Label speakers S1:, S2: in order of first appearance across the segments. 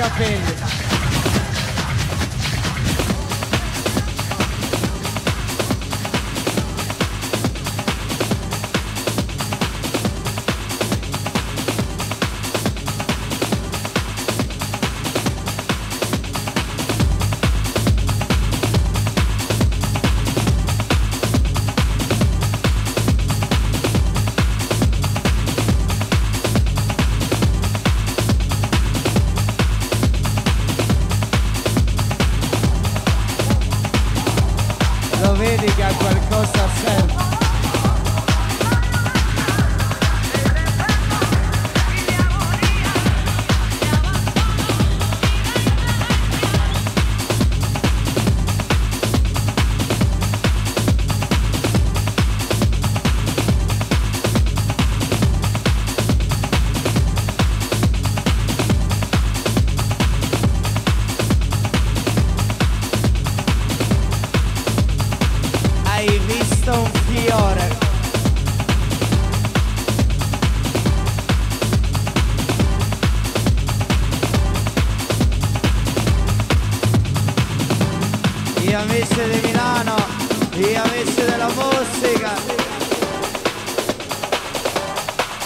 S1: Capelli.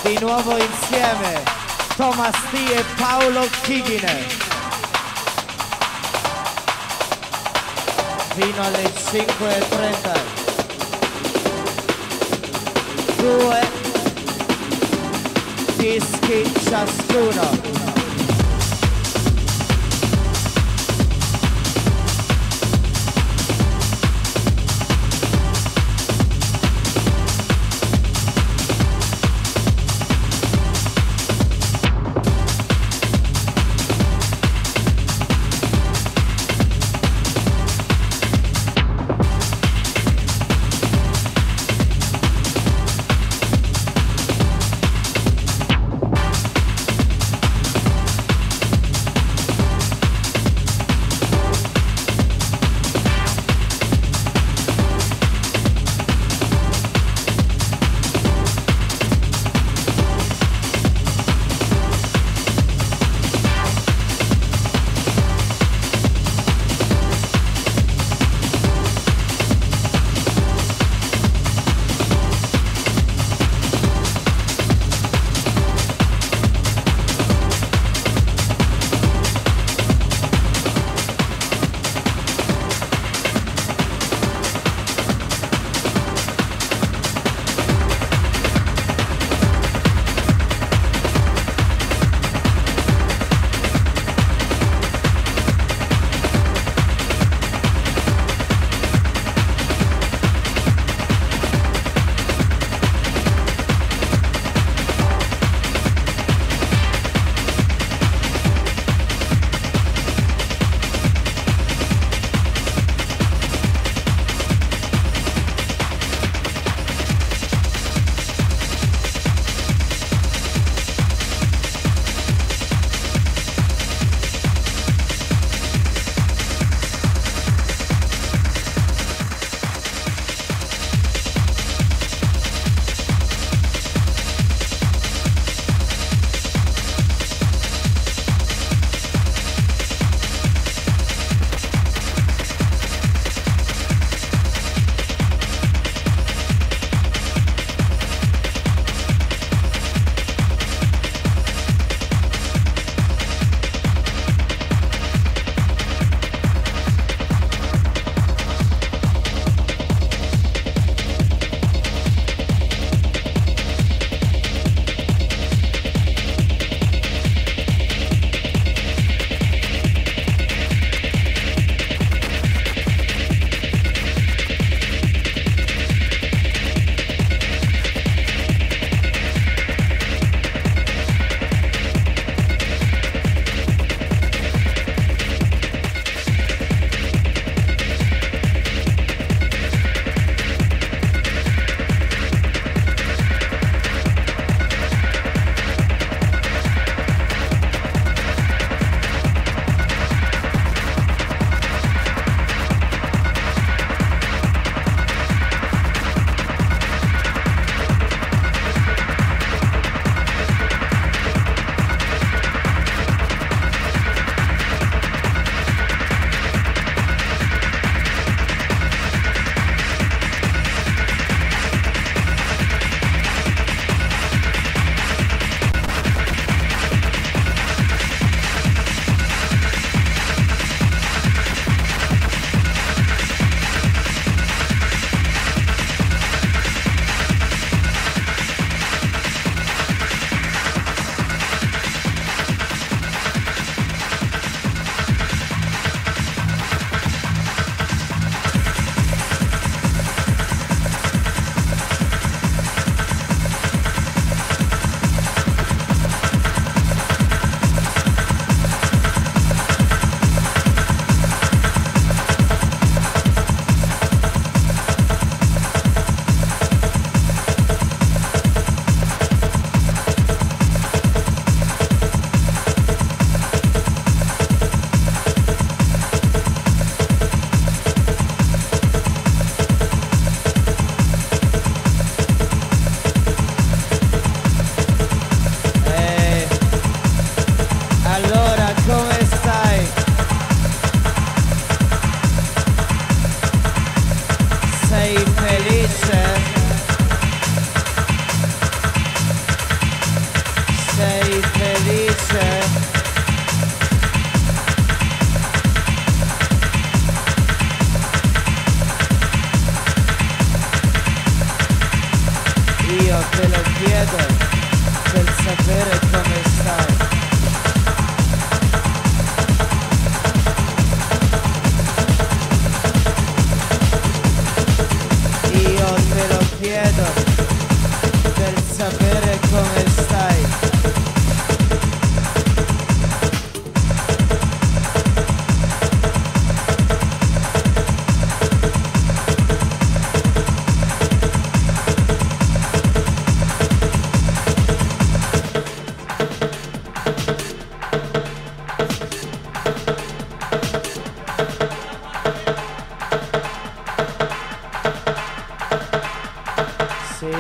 S1: Di nuovo insieme Thomas T e Paolo Chighine. fino alle 5.30 due dischi ciascuno Sì.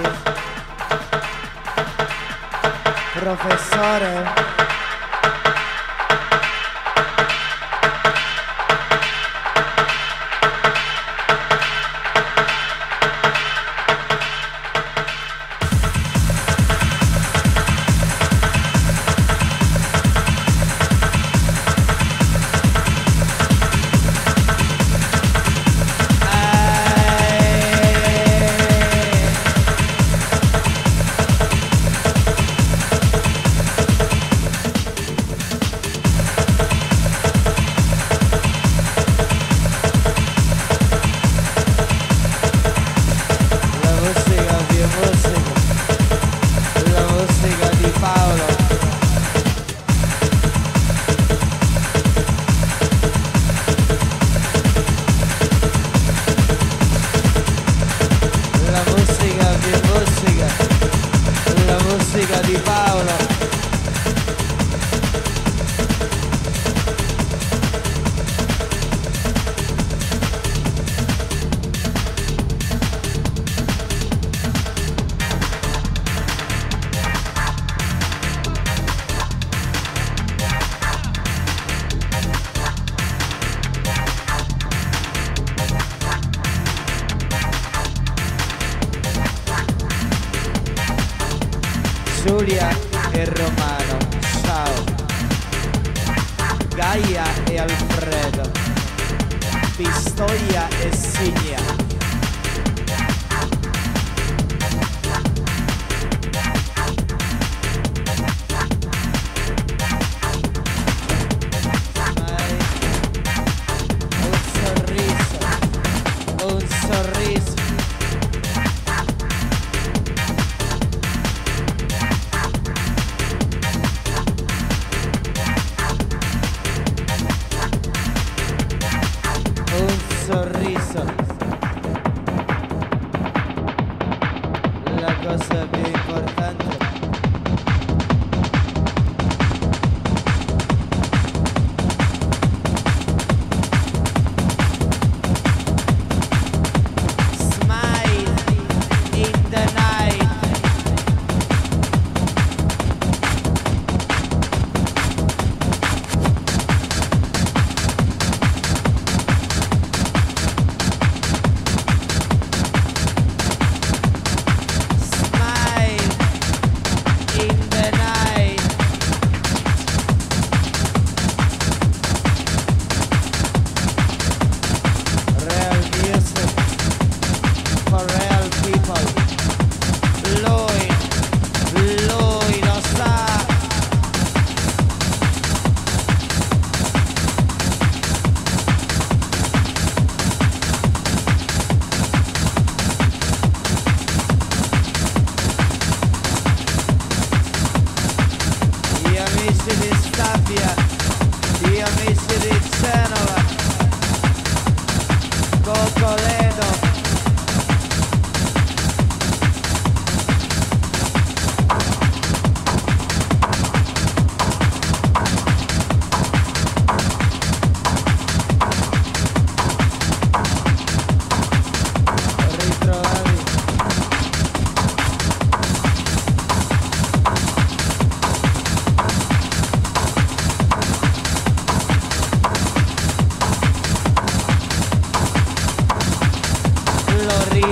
S1: Professore?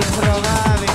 S1: rogar.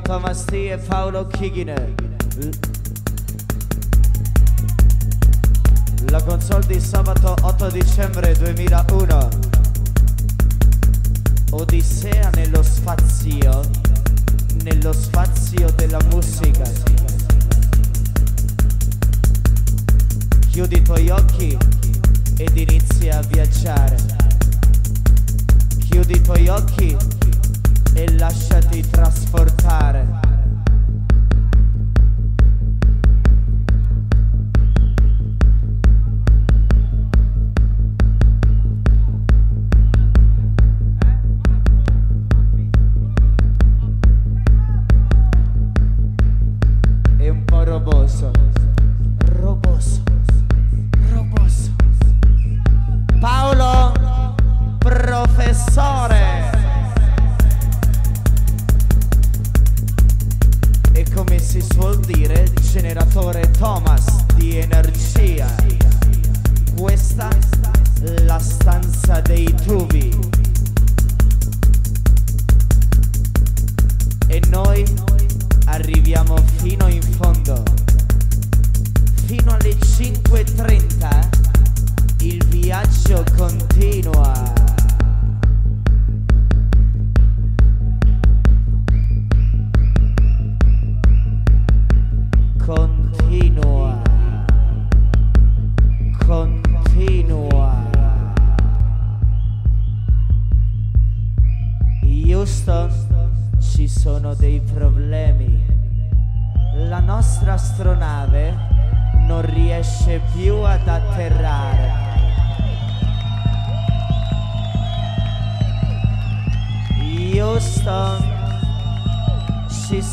S1: Thomas C. Faulo Kigine. Thomas di energia. Questa la stanza dei tubi. E noi arriviamo fino in fondo. Fino alle 5.30 eh, il viaggio continua.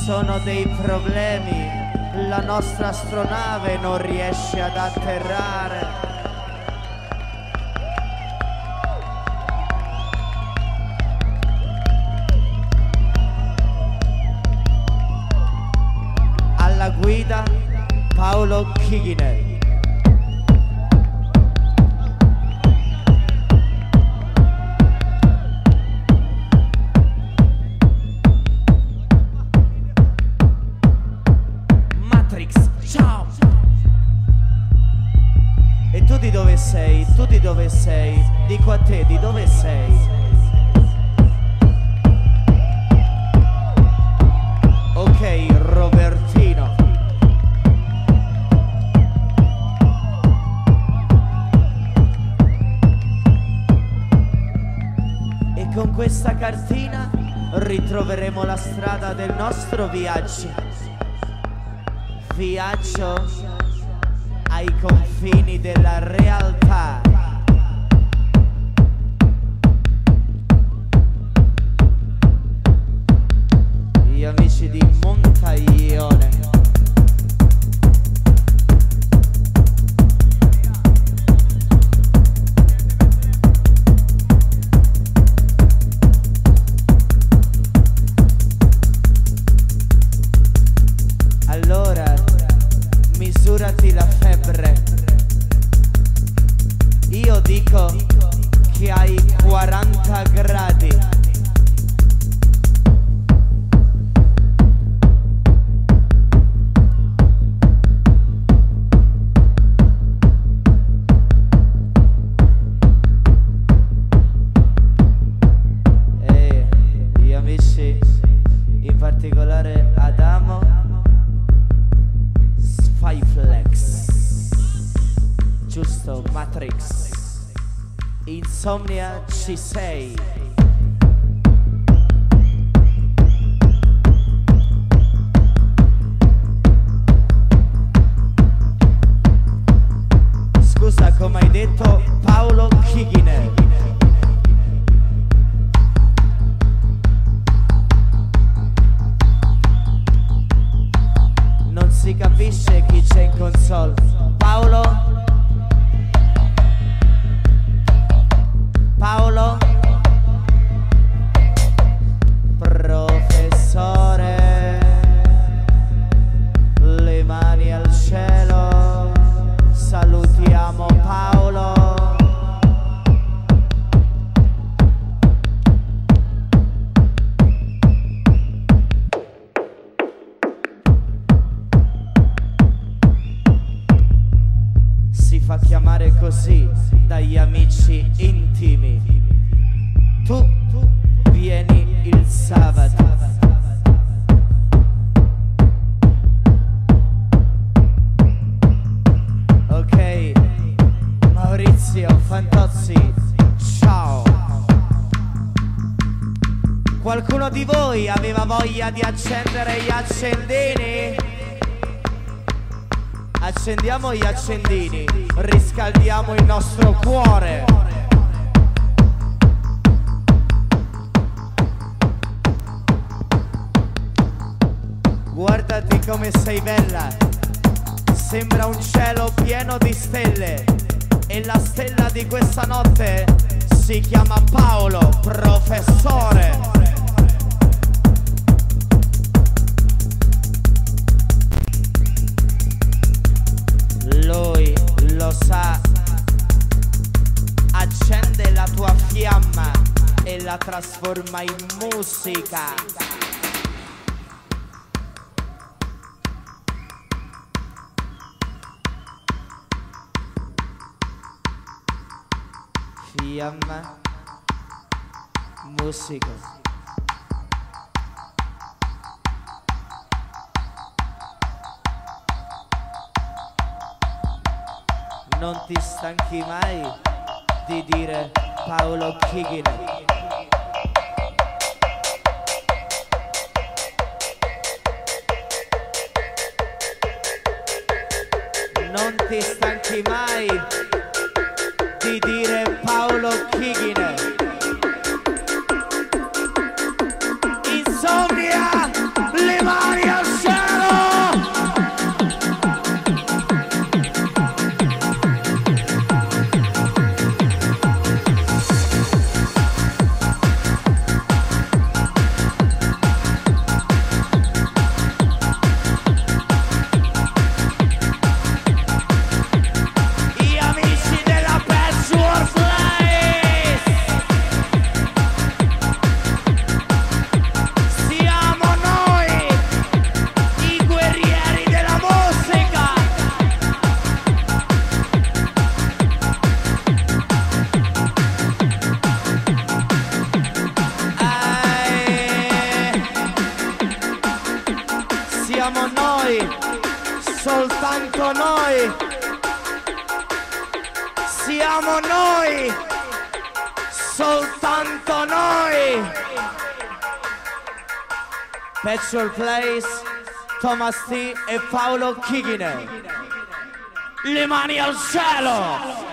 S1: sono dei problemi, la nostra astronave non riesce ad atterrare. viaggio, viaggio ai confini della realtà. Dagli amici intimi. Tu vieni il sabato. Ok, Maurizio Fantozzi, ciao. Qualcuno di voi aveva voglia di accendere gli accendini? Accendiamo gli accendini, riscaldiamo il nostro cuore. Guardati come sei bella, sembra un cielo pieno di stelle e la stella di questa notte si chiama Paolo, professore. Trasforma in musica. Fiamma, musica. Non ti stanchi mai di dire Paolo Chigine. Non ti stanchi mai T e Paolo Chigine. Le mani al cielo!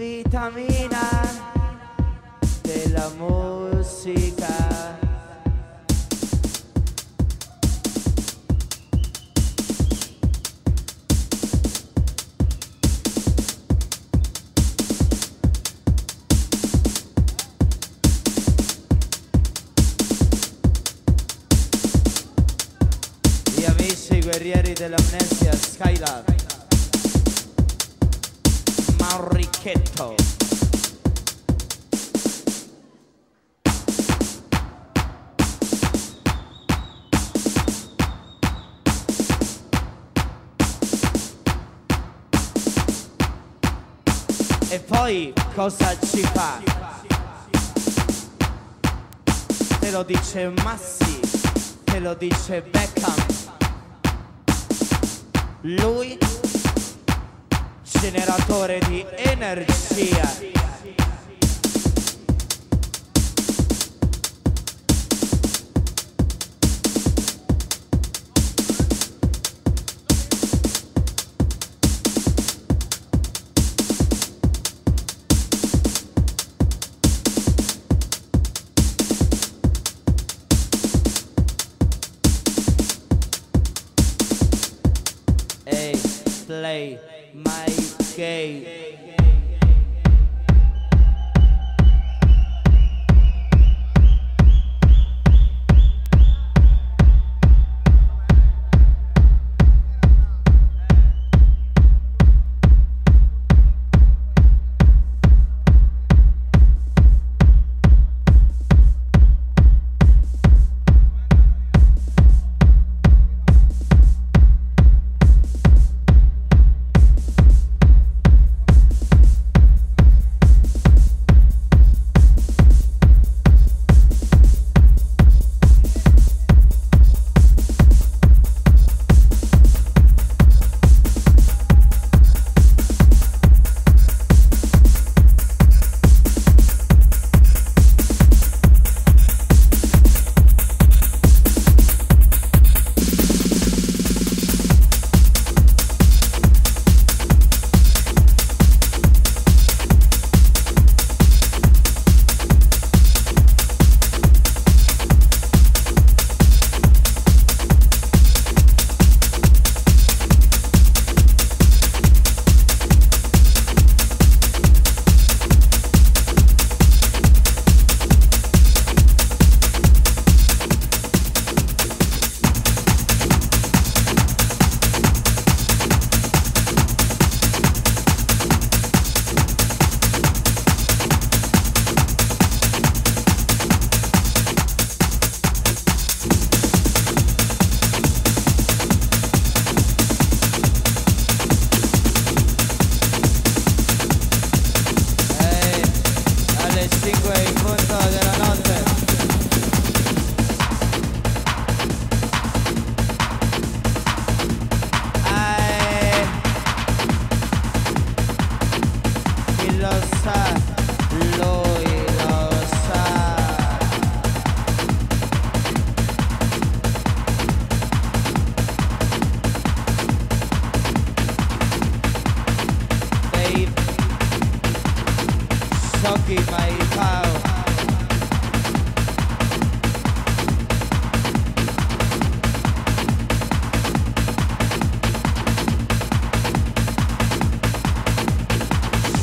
S1: Vitamina della musica Gli amici guerrieri dell'amnesia Skylab Maurichetto E poi cosa ci fa? Te lo dice Massi, te lo dice Beckham. Lui, generatore di energia.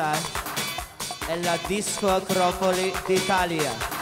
S1: Questa è la Disco Acropoli d'Italia.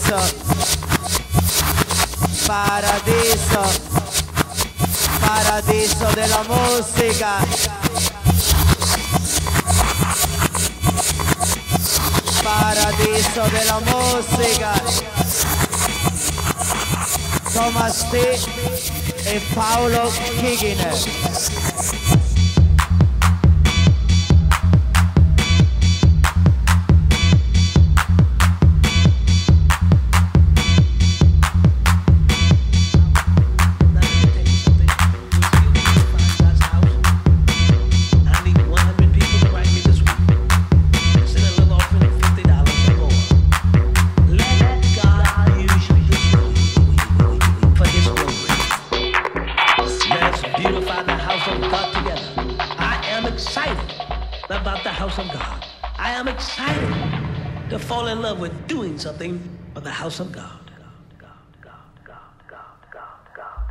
S1: Paradiso, paradiso,
S2: paradiso de la música. Paradiso de la música. Thomas T. y Paolo Kiginer. God.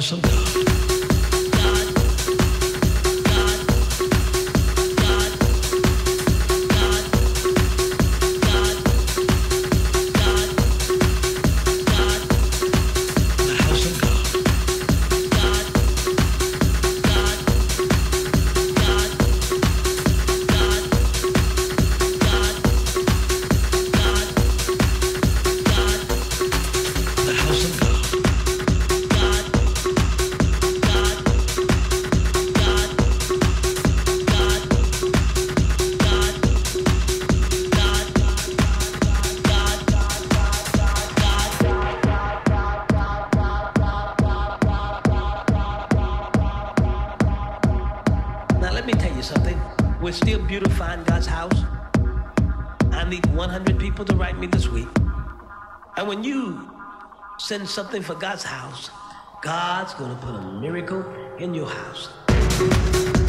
S2: thousand dollars.
S3: Send something for God's house, God's going to put a miracle in your house.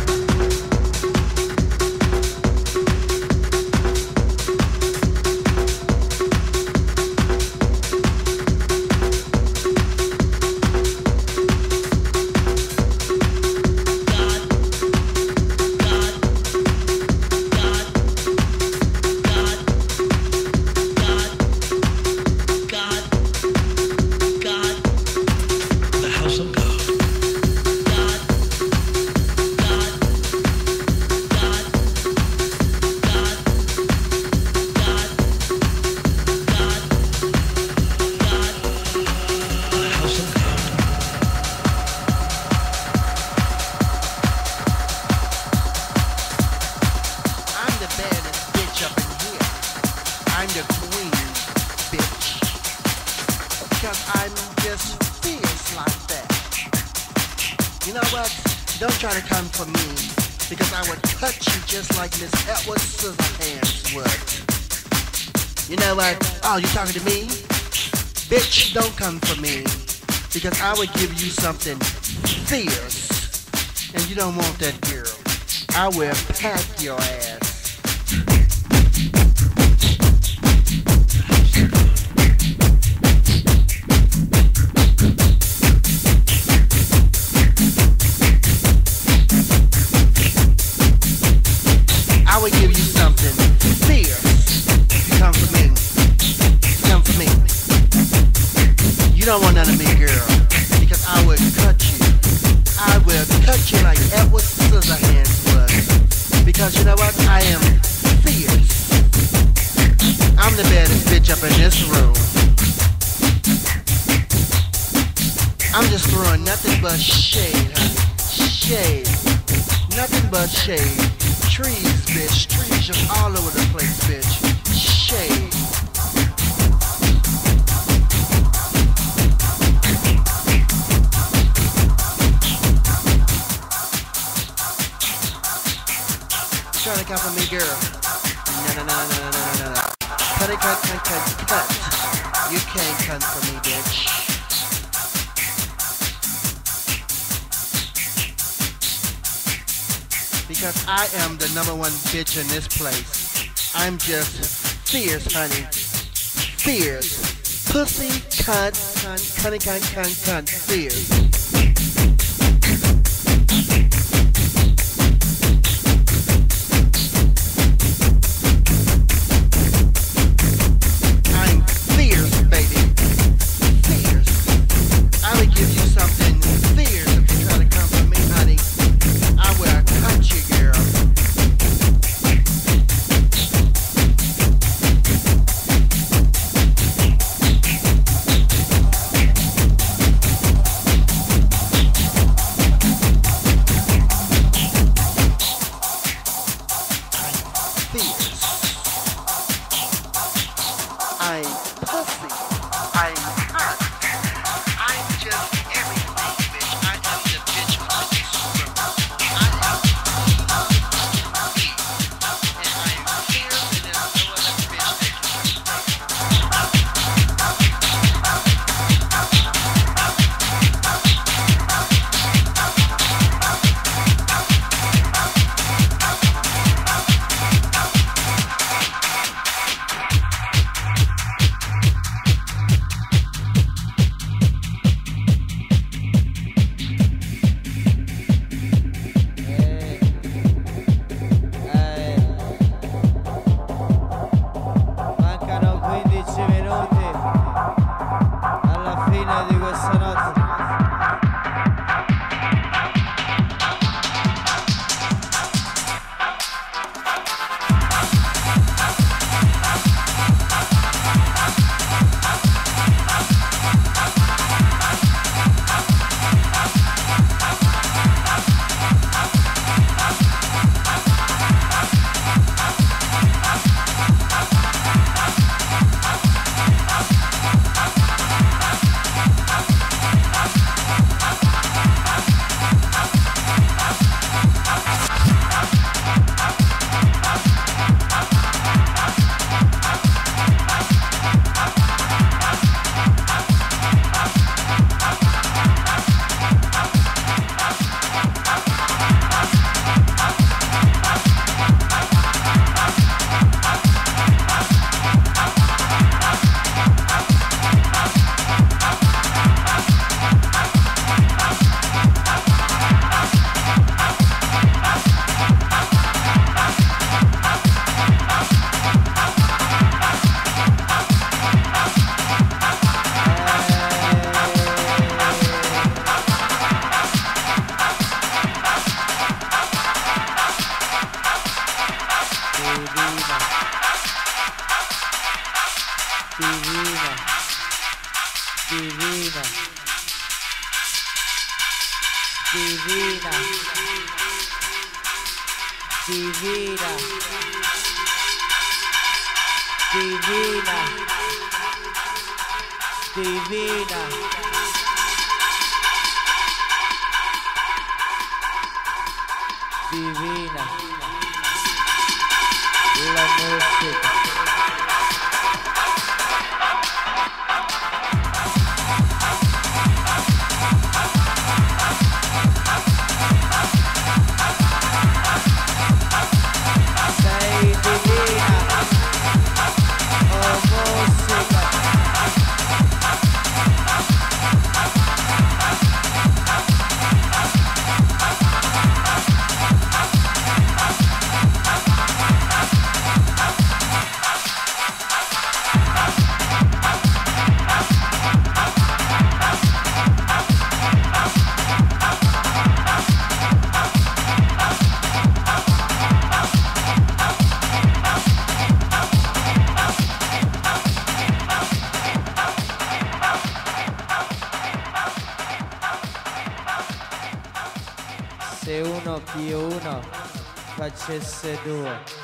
S4: because I'm just fierce like that. You know what? Don't try to come for me because I would cut you just like Miss Edward Scissorhands would. You know what? Oh, you talking to me? Bitch, don't come for me because I would give you something fierce and you don't want that girl. I will pack your ass. shade. number one bitch in this place. I'm just fierce, honey. Fierce. Pussy, cunt, cunt, cunty, cunt, cunt, cunt, fierce.
S5: Facesse due.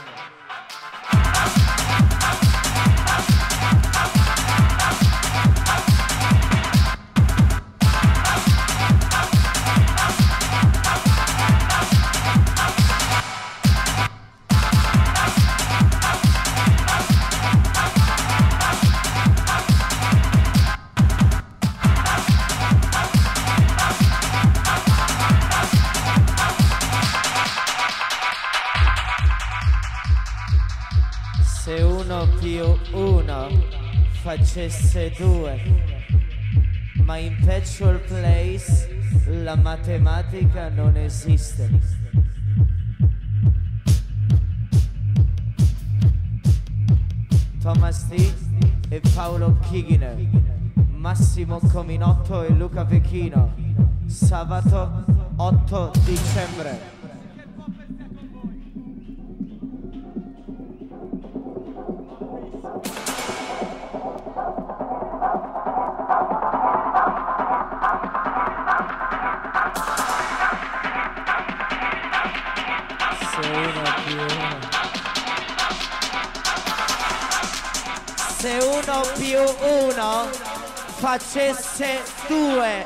S5: Facesse due, ma in Virtual Place la matematica non esiste. Thomas T e Paolo Chiginer, Massimo Cominotto e Luca Vecchino, sabato 8 dicembre. Più uno facesse due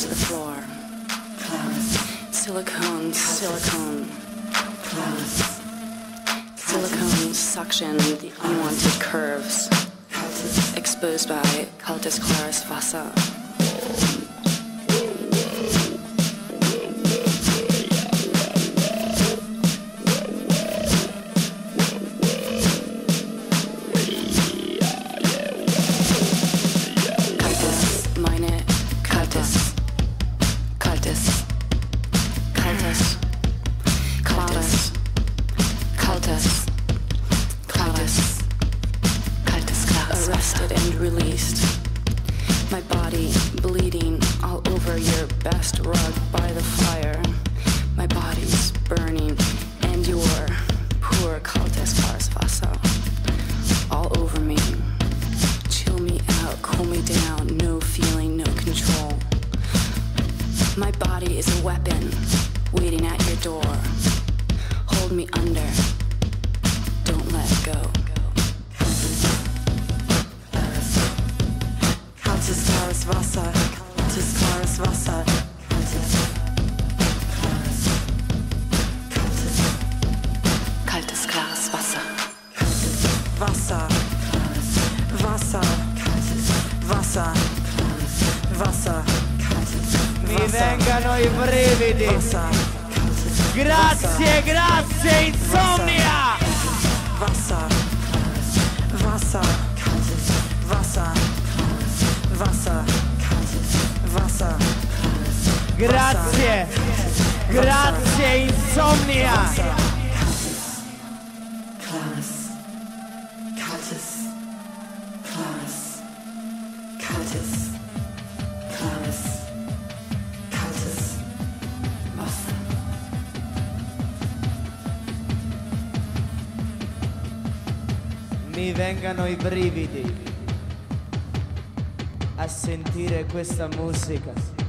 S5: to the floor. Flowers. Silicone, silicone. Silicone suction, the unwanted curves. Exposed by Cultus
S1: clarus
S5: fossa.
S1: Grazie, grazie Insomnia. Mi vengano i brividi a sentire questa musica.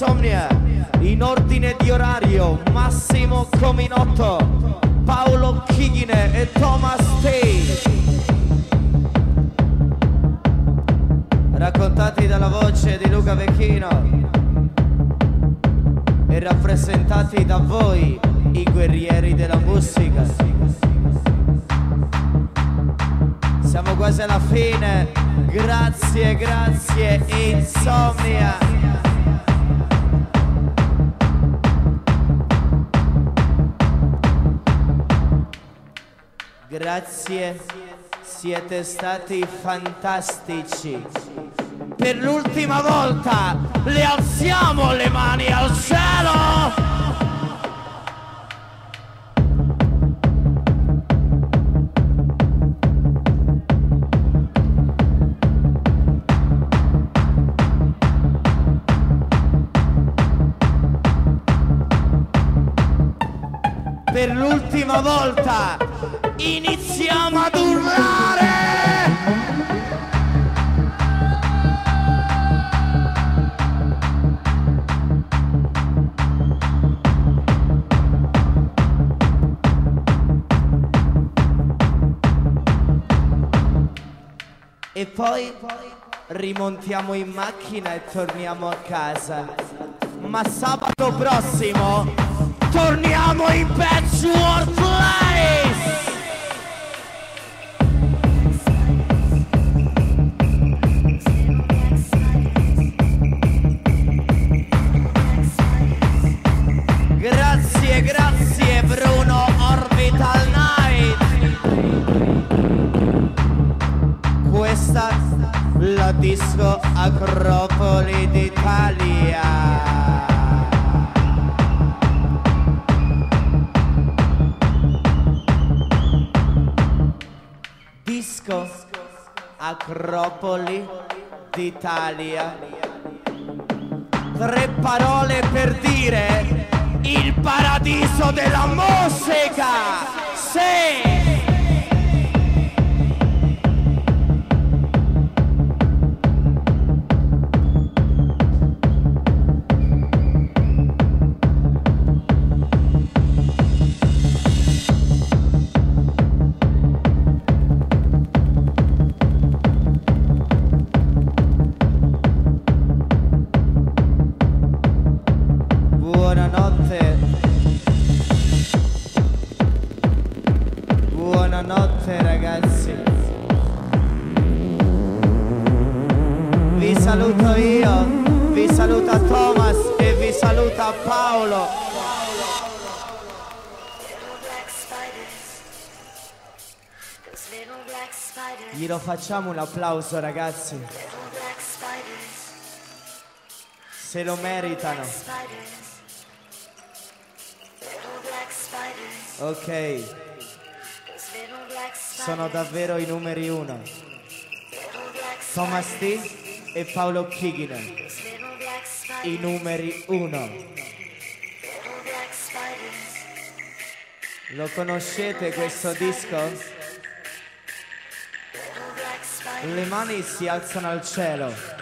S1: Insomnia in ordine di orario Massimo Cominotto siete stati fantastici. Per l'ultima volta le alziamo le mani al cielo! per l'ultima volta iniziamo ad urlare E poi rimontiamo in macchina e torniamo a casa. Ma sabato prossimo torniamo in Patchwork Place! Disco Acropoli d'Italia. Disco Acropoli d'Italia. Tre parole per dire il paradiso della musica. Sì! Facciamo un applauso ragazzi, se lo meritano. Ok, sono davvero i numeri uno. Thomas T e Paolo Kiginen, i numeri uno. Lo conoscete questo disco? Le mani si alzano al cielo.